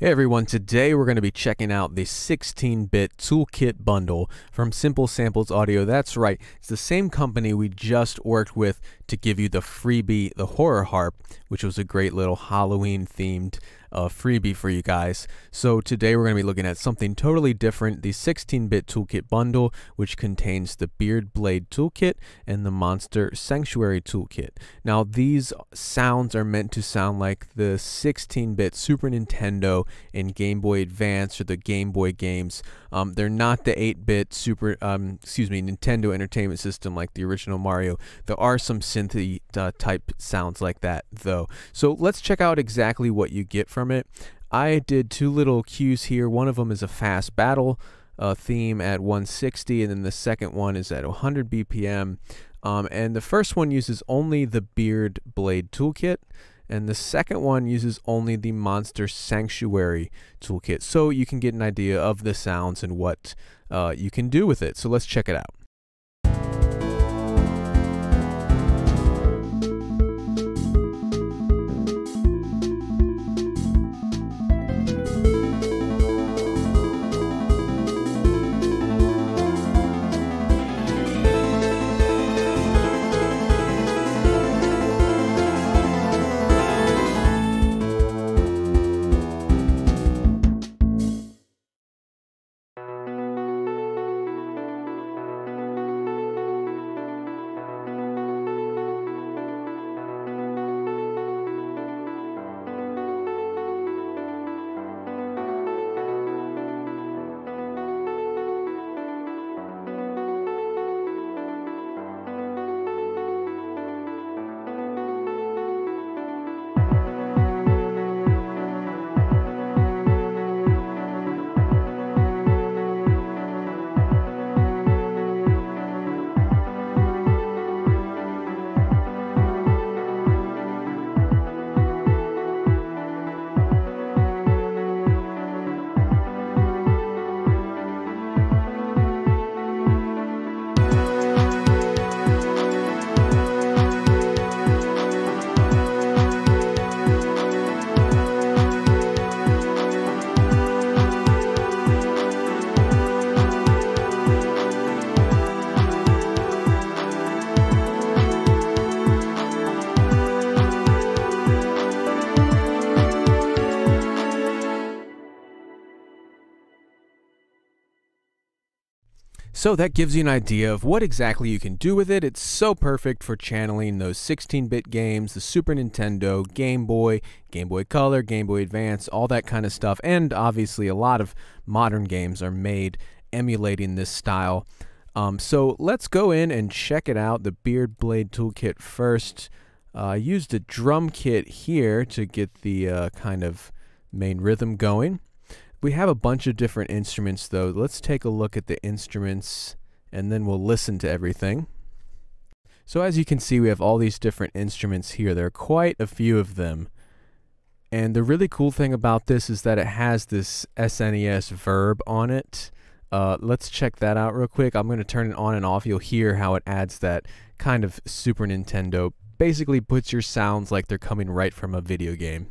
Hey everyone, today we're going to be checking out the 16-bit toolkit bundle from Simple Samples Audio. That's right, it's the same company we just worked with to give you the freebie, the Horror Harp, which was a great little Halloween themed uh, freebie for you guys. So today we're going to be looking at something totally different, the 16-bit toolkit bundle, which contains the Beard Blade toolkit and the Monster Sanctuary toolkit. Now these sounds are meant to sound like the 16-bit Super Nintendo and Game Boy Advance or the Game Boy games. Um, they're not the 8-bit Super, um, excuse me, Nintendo Entertainment System like the original Mario. There are some synthy uh, type sounds like that though. So let's check out exactly what you get from it. I did two little cues here. One of them is a fast battle uh, theme at 160, and then the second one is at 100 BPM. Um, and the first one uses only the Beard Blade toolkit, and the second one uses only the Monster Sanctuary toolkit. So you can get an idea of the sounds and what uh, you can do with it. So let's check it out. So that gives you an idea of what exactly you can do with it. It's so perfect for channeling those 16-bit games, the Super Nintendo, Game Boy, Game Boy Color, Game Boy Advance, all that kind of stuff. And obviously a lot of modern games are made emulating this style. Um, so let's go in and check it out, the Beard Blade Toolkit first. Uh, I used a drum kit here to get the uh, kind of main rhythm going. We have a bunch of different instruments though. Let's take a look at the instruments and then we'll listen to everything. So as you can see, we have all these different instruments here. There are quite a few of them. And the really cool thing about this is that it has this SNES verb on it. Uh, let's check that out real quick. I'm going to turn it on and off. You'll hear how it adds that kind of Super Nintendo. Basically puts your sounds like they're coming right from a video game.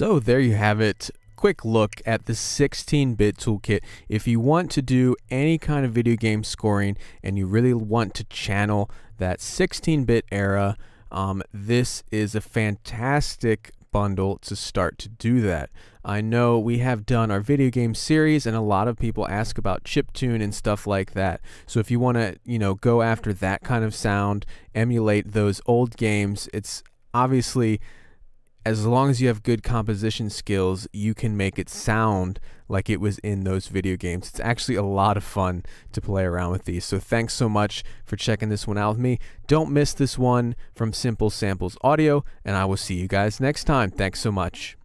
So there you have it. Quick look at the 16-bit toolkit. If you want to do any kind of video game scoring and you really want to channel that 16-bit era, um, this is a fantastic bundle to start to do that. I know we have done our video game series and a lot of people ask about chiptune and stuff like that. So if you want to, you know, go after that kind of sound, emulate those old games, it's obviously as long as you have good composition skills, you can make it sound like it was in those video games. It's actually a lot of fun to play around with these. So thanks so much for checking this one out with me. Don't miss this one from Simple Samples Audio, and I will see you guys next time. Thanks so much.